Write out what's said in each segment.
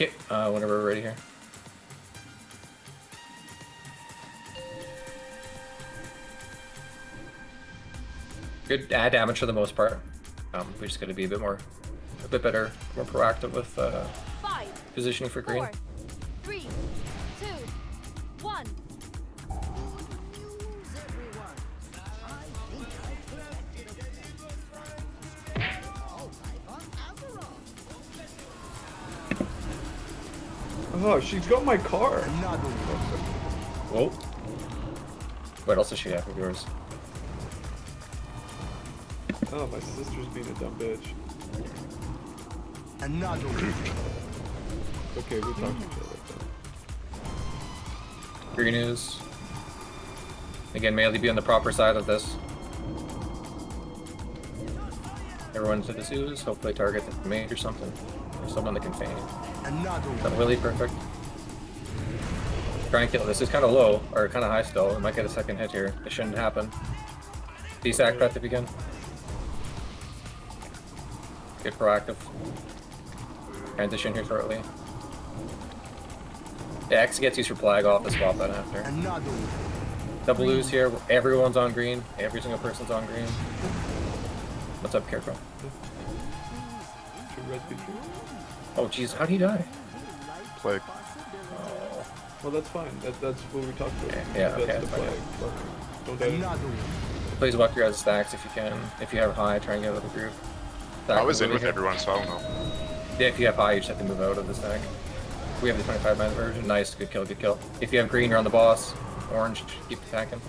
Okay, uh, whenever we're ready here. Good add damage for the most part. Um, we just gotta be a bit more, a bit better, more proactive with uh, Five, positioning for green. four, three, Oh, she's got my car. Whoa. What else does she have of yours? Oh, my sister's being a dumb bitch. Another Okay, we talked to each other. Green is. Again, melee be on the proper side of this. Everyone to the zoos. hopefully target the mage or something. Or someone that can feign. One. Willy, perfect. Try and kill. This is kind of low, or kind of high still. It might get a second hit here. It shouldn't happen. Desac cut to begin. Get proactive. Transition here shortly. The X gets used for flag off the swap that after. Double lose here. Everyone's on green. Every single person's on green. What's up, Carecrow? Should res be? Oh, jeez, how'd he die? Plague. Oh, Well, that's fine. That, that's what we talked about. Yeah, that's okay, the that's fine. flag. But Don't die. Please walk your guys' stacks if you can. If you have high, try and get out of the group. I was in with here. everyone, so I don't know. Yeah, if you have high, you just have to move out of the stack. We have the 25 man version. Nice, good kill, good kill. If you have green, you're on the boss. Orange, keep attacking.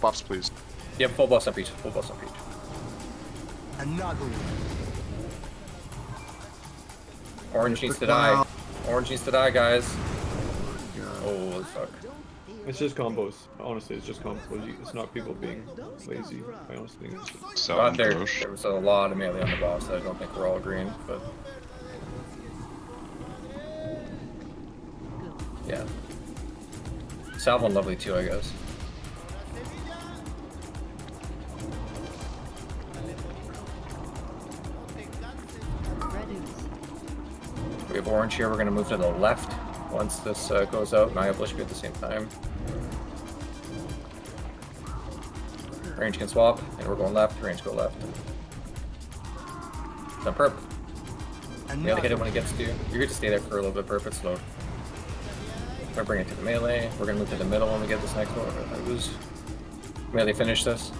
Buffs, please. Yep, full boss on peach. Full boss on peach. Another one. Orange needs to die. Orange needs to die, guys. Oh, fuck. It's just combos. Honestly, it's just combos. It's not people being lazy. I honestly think it's just... So, Got there, there was a lot of melee on the boss that I don't think we're all green, but yeah. Salve lovely too, I guess. We have orange here. We're gonna move to the left once this uh, goes out. And I have be at the same time. Range can swap, and we're going left. Range go left. No perp. You gotta hit it when it gets to you. You're gonna stay there for a little bit, perp. It's slow. We're bring it to the melee. We're gonna move to the middle when we get this next one. I lose. Melee finish this.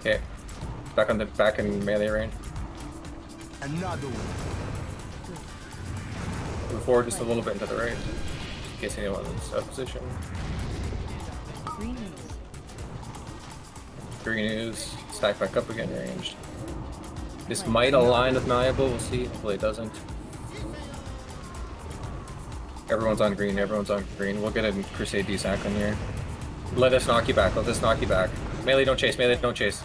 Okay. Back on the back in melee range. Another one. Move forward just a little bit into the right. In case anyone's out of position. Green Green news. Stack back up again ranged. This might align with Malleable, we'll see. Hopefully it doesn't. Everyone's on green, everyone's on green. We'll get a Crusade DSAC on here. Let us knock you back, let us knock you back. Melee don't chase, melee don't chase.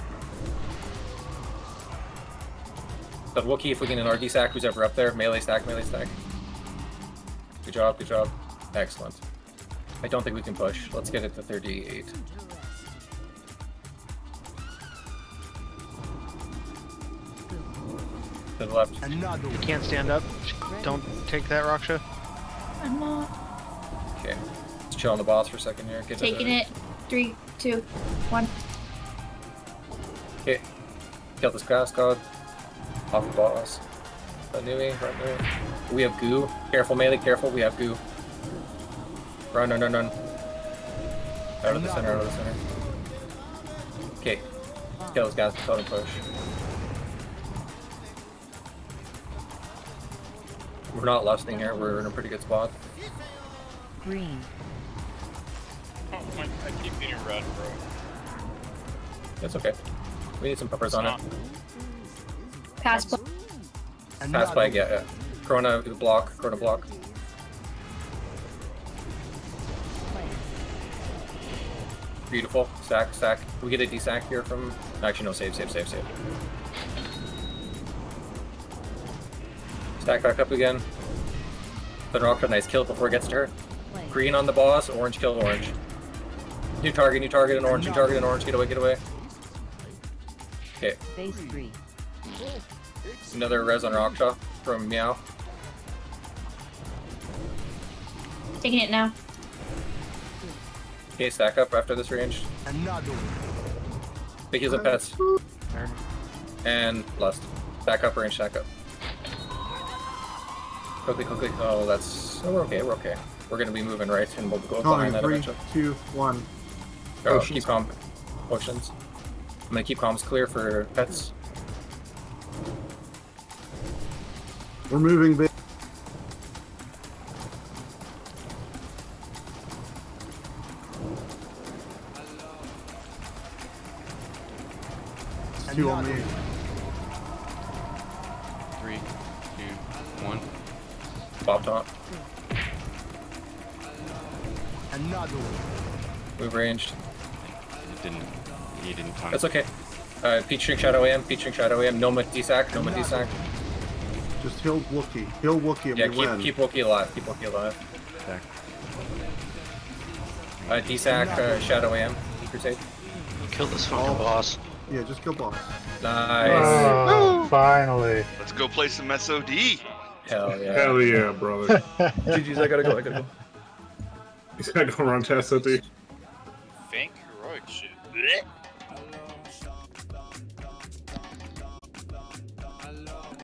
But Wookiee, if we can an RD sack, who's ever up there, melee stack, melee stack. Good job, good job. Excellent. I don't think we can push. Let's get it to 38. To the left. Another one. Can't stand up. Don't take that, Raksha. I'm not Okay. Let's chill on the boss for a second here. Get taking it. Three, two, one. Okay. Kill this grass god. Off the boss. Run Nui, run Nui. We have goo. Careful, melee, careful. We have goo. Run, run, run, run. Out of the center, out of the center. Okay. Let's kill this guy. Let him push. We're not lusting here. We're in a pretty good spot. Green. Oh my, I keep getting red, bro. It's okay. We need some peppers on it. Pass. play. Pass Another flag, yeah, yeah. Corona block, Corona block. Beautiful. Stack, stack. Can we get a D-sack here from... Actually, no, save, save, save, save. Stack back up again. Then rock a nice kill before it gets to her. Green on the boss, orange kill orange. New target, new target, and orange, new target, and orange. Get away, get away. Okay. Phase three. Another res on Raksha from Meow. Taking it now. Okay, stack up after this range. Another one. Big heals and pets. Turn. And lust. Stack up, range, stack up. Quickly, quickly. Oh, that's. Oh, we're okay, we're okay. We're gonna be moving right, and we'll go Calling behind that three, eventually. two, one. Oh, Potions. keep calm. Potions. I'm gonna keep comms clear for pets. We're moving big. Two on me. Three, two, one. Bob top. Another one. Move ranged. You didn't. You didn't time. That's okay. Uh, Peach Shrink Shadow AM, Peach Shrink Shadow AM, Noma D-Sack, Noma D-Sack. Just heal Wookie. Heal Wookie and Yeah, we keep, win. keep Wookie alive, keep Wookie alive. Back. Uh, D-Sack, uh, Shadow AM, Crusade. Kill this fucking boss. Yeah, just kill boss. Nice. Oh, finally. Let's go play some SOD. Hell yeah. Hell yeah, brother. GG's, I gotta go, I gotta go. He's gotta go run to SOD. Fank heroic shit. Blech.